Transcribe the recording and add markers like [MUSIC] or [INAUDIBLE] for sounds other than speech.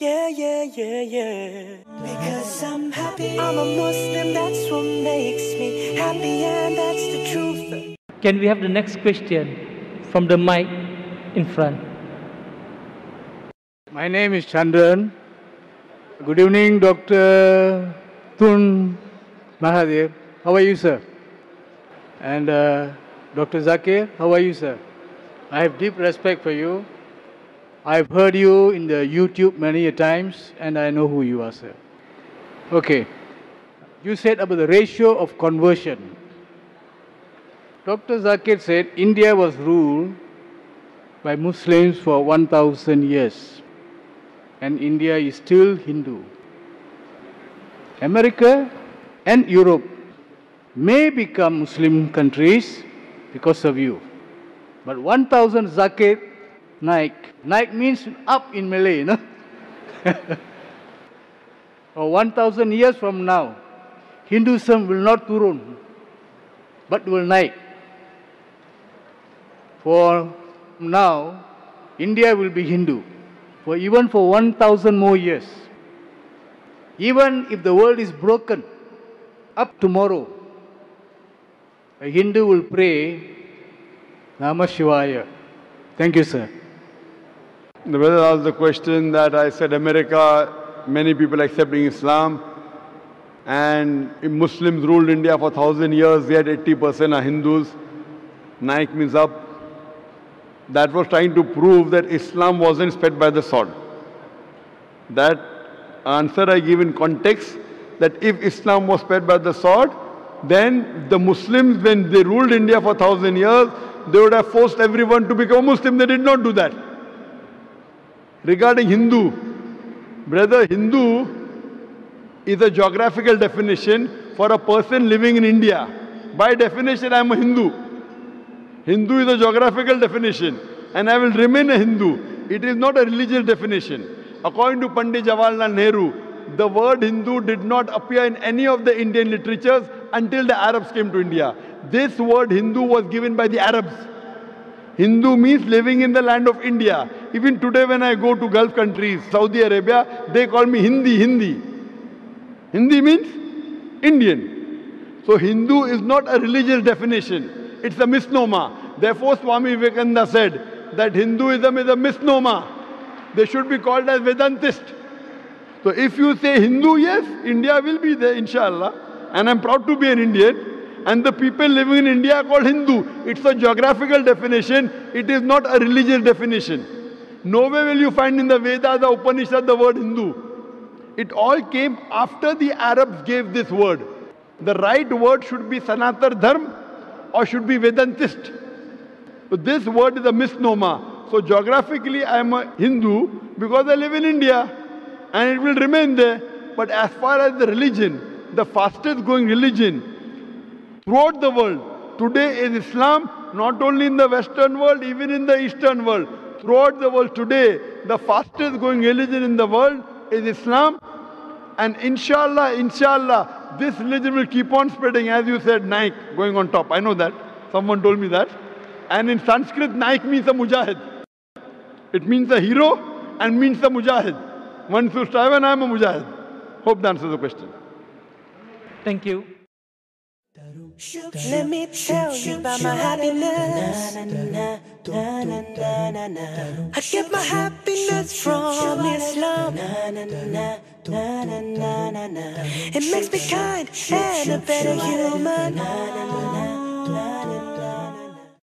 Yeah, yeah, yeah, yeah. Because I'm happy. I'm a Muslim, that's what makes me happy, and that's the truth. Can we have the next question from the mic in front? My name is Chandran. Good evening, Dr. Tun Mahathir. How are you, sir? And uh, Dr. Zakir, how are you, sir? I have deep respect for you. I've heard you in the YouTube many a times, and I know who you are, sir. Okay. You said about the ratio of conversion. Dr. Zakir said India was ruled by Muslims for 1000 years, and India is still Hindu. America and Europe may become Muslim countries because of you. But 1000 Zakir Naik. Naik means up in Malay, no? [LAUGHS] or 1000 years from now, Hinduism will not turun, but will naik. For now, India will be Hindu, for even for 1000 more years. Even if the world is broken, up tomorrow, a Hindu will pray Namah Shivaya. Thank you, sir. The brother asked the question that I said America, many people accepting Islam, and Muslims ruled India for thousand years, yet 80% are Hindus. Naik means up. That was trying to prove that Islam wasn't spread by the sword. That answer I give in context that if Islam was spread by the sword, then the Muslims, when they ruled India for thousand years, they would have forced everyone to become Muslim. They did not do that. Regarding Hindu, brother, Hindu is a geographical definition for a person living in India. By definition, I am a Hindu. Hindu is a geographical definition, and I will remain a Hindu. It is not a religious definition. According to Pandit Jawaharlal Nehru, the word Hindu did not appear in any of the Indian literatures until the Arabs came to India. This word Hindu was given by the Arabs. Hindu means living in the land of India. Even today when I go to Gulf countries, Saudi Arabia, they call me Hindi, Hindi. Hindi means Indian. So Hindu is not a religious definition. It's a misnomer. Therefore Swami Vivekananda said that Hinduism is a misnomer. They should be called as Vedantist. So if you say Hindu, yes, India will be there, inshallah. And I'm proud to be an Indian. And the people living in India are called Hindu. It's a geographical definition. It is not a religious definition. Nowhere will you find in the Vedas, the Upanishad, the word Hindu. It all came after the Arabs gave this word. The right word should be Sanatan Dharm or should be Vedantist. So this word is a misnomer. So geographically I am a Hindu because I live in India and it will remain there. But as far as the religion, the fastest growing religion throughout the world, today is Islam, not only in the Western world, even in the Eastern world. Throughout the world today, the fastest growing religion in the world is Islam. And inshallah, inshallah, this religion will keep on spreading, as you said, Naik, going on top. I know that. Someone told me that. And in Sanskrit, Naik means a mujahid. It means a hero and means a mujahid. One should strive and I am a mujahid. Hope that answers the question. Thank you. Let me tell you about my happiness. Na, na, na, I get my happiness from Islam. It makes me kind and a better human.